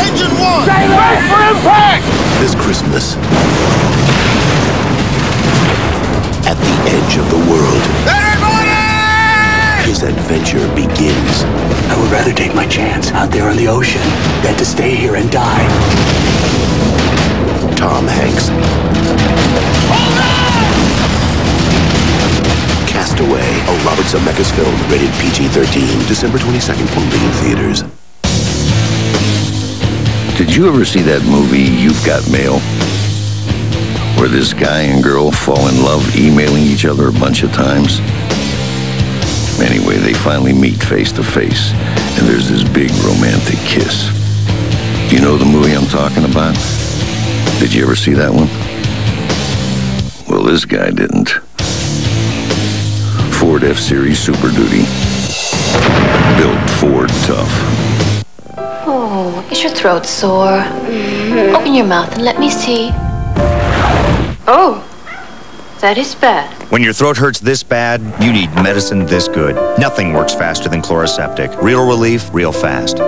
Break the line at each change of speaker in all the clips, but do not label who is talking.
Engine one!
For impact!
This Christmas, at the edge of the world,
Everybody!
his adventure begins.
I would rather take my chance out there on the ocean than to stay here and die.
Tom Hanks. Hold on! Cast Away, a Robert Zemeckis film, rated PG-13, December 22nd, only in theaters.
Did you ever see that movie, You've Got Mail? Where this guy and girl fall in love emailing each other a bunch of times? Anyway, they finally meet face to face, and there's this big romantic kiss. You know the movie I'm talking about? Did you ever see that one? Well, this guy didn't. Ford F-Series Super Duty.
Is your throat sore? Mm-hmm. Open your mouth and let me see. Oh, that is bad.
When your throat hurts this bad, you need medicine this good. Nothing works faster than Chloraseptic. Real relief, real fast.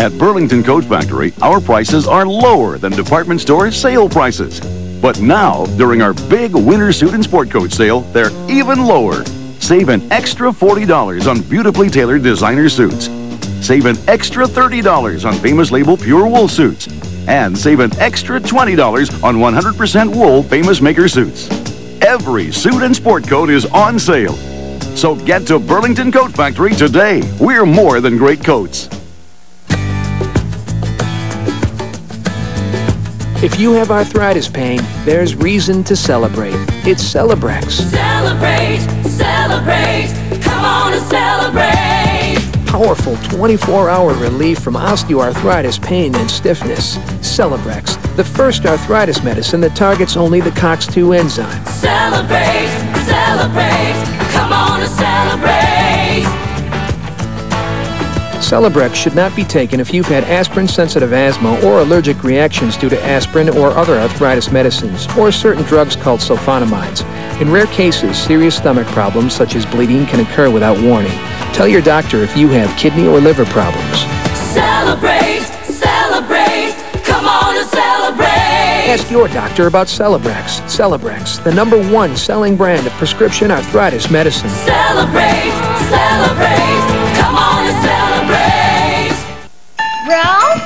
At Burlington Coat Factory, our prices are lower than department store sale prices. But now, during our big winter suit and sport coat sale, they're even lower. Save an extra $40 on beautifully tailored designer suits. Save an extra $30 on famous label pure wool suits. And save an extra $20 on 100% wool famous maker suits. Every suit and sport coat is on sale. So get to Burlington Coat Factory today. We're more than great coats.
If you have arthritis pain, there's reason to celebrate. It's Celebrex.
Celebrate, celebrate,
Powerful 24-hour relief from osteoarthritis pain and stiffness. Celebrex, the first arthritis medicine that targets only the COX-2 enzyme.
Celebrate, celebrate,
Celebrex should not be taken if you've had aspirin-sensitive asthma or allergic reactions due to aspirin or other arthritis medicines, or certain drugs called sulfonamides. In rare cases, serious stomach problems such as bleeding can occur without warning. Tell your doctor if you have kidney or liver problems.
Celebrate, celebrate, come on and celebrate.
Ask your doctor about Celebrex. Celebrex, the number one selling brand of prescription arthritis medicine.
Celebrate, celebrate,
Ralph?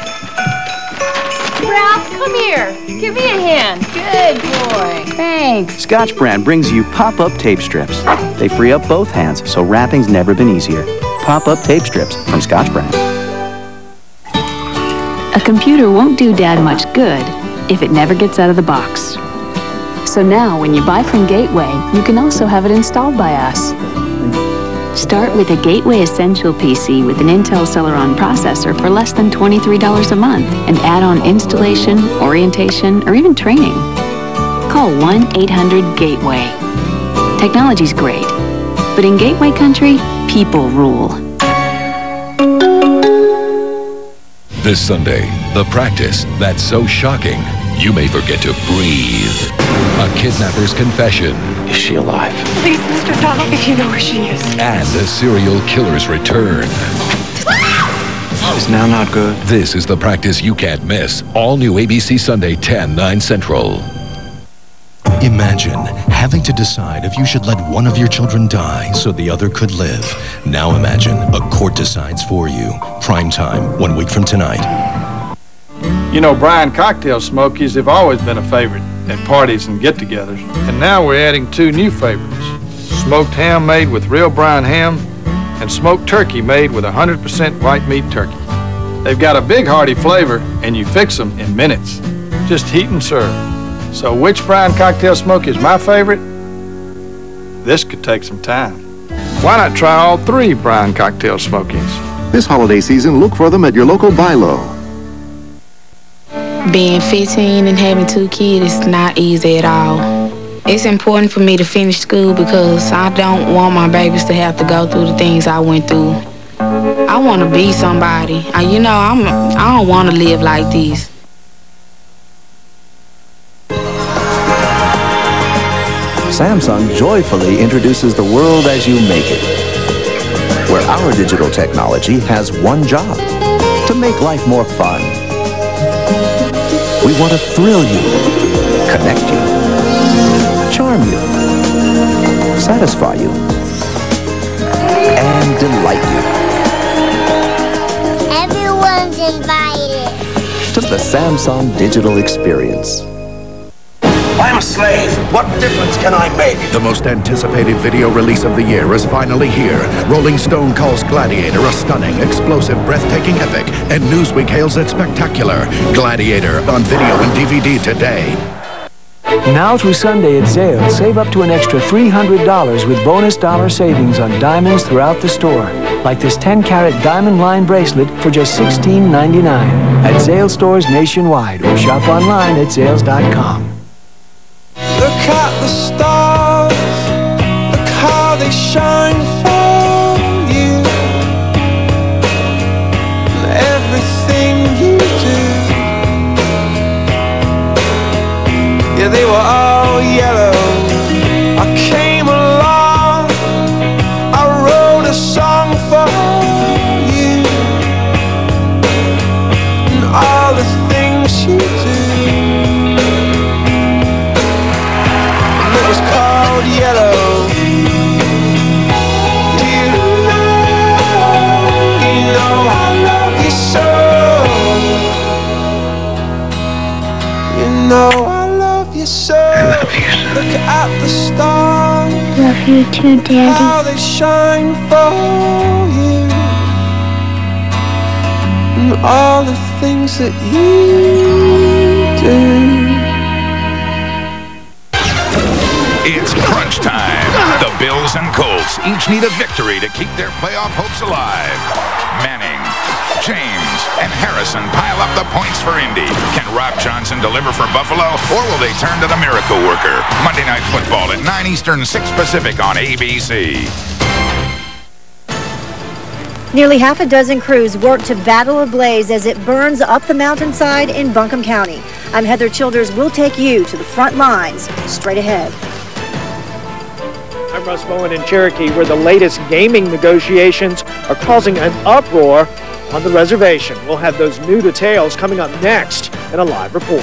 Ralph, come here. Give me a hand. Good boy. Thanks.
Scotch Brand brings you pop-up tape strips. They free up both hands, so wrapping's never been easier. Pop-up tape strips from Scotch Brand.
A computer won't do Dad much good if it never gets out of the box. So now, when you buy from Gateway, you can also have it installed by us. Start with a Gateway Essential PC with an Intel Celeron processor for less than $23 a month and add on installation, orientation, or even training. Call 1-800-GATEWAY. Technology's great, but in Gateway country, people rule.
This Sunday, the practice that's so shocking you may forget to breathe. A kidnapper's confession.
Is she alive?
Please, Mr. Donald, if you know where she is.
And a serial killer's return.
Is now not good?
This is the practice you can't miss. All new ABC Sunday 10, 9 Central.
Imagine having to decide if you should let one of your children die so the other could live. Now imagine a court decides for you. Prime time, one week from tonight.
You know, Bryan cocktail smokies have always been a favorite at parties and get-togethers. And now we're adding two new favorites. Smoked ham made with real Bryan ham and smoked turkey made with 100% white meat turkey. They've got a big hearty flavor and you fix them in minutes. Just heat and serve. So which Bryan cocktail smoky is my favorite? This could take some time. Why not try all three Bryan cocktail smokies?
This holiday season, look for them at your local BI-LO.
Being 15 and having two kids is not easy at all. It's important for me to finish school because I don't want my babies to have to go through the things I went through. I want to be somebody. I, you know, I'm, I don't want to live like this.
Samsung joyfully introduces the world as you make it, where our digital technology has one job, to make life more fun. We want to thrill you, connect you, charm you, satisfy you, and delight you.
Everyone's invited.
To the Samsung DigitAll Experience.
I'm a slave. What difference can I make?
The most anticipated video release of the year is finally here. Rolling Stone calls Gladiator a stunning, explosive, breathtaking epic, and Newsweek hails it spectacular. Gladiator on video and DVD today.
Now through Sunday at Zale, save up to an extra $300 with bonus dollar savings on diamonds throughout the store. Like this 10-carat diamond line bracelet for just $16.99 at Zale stores nationwide or shop online at zales.com.
At the stars, look how they shine for you. And everything you do, yeah, they were all know I love you so. Look at the stars.
Love you too,
How
Daddy.
they shine for you. And all the things that you do.
Each need a victory to keep their playoff hopes alive. Manning, James, and Harrison pile up the points for Indy. Can Rob Johnson deliver for Buffalo, or will they turn to the miracle worker? Monday Night Football at 9 Eastern, 6 Pacific on ABC.
Nearly half a dozen crews work to battle a blaze as it burns up the mountainside in Buncombe County. I'm Heather Childers. We'll take you to the front lines straight ahead.
I'm Russ Bowen in Cherokee, where the latest gaming negotiations are causing an uproar on the reservation. We'll have those new details coming up next in a live report.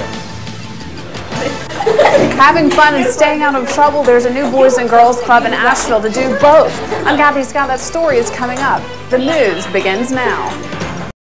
Having fun and staying out of trouble, there's a new Boys and Girls Club in Asheville to do both. I'm Gabby Scott. That story is coming up. The news begins now.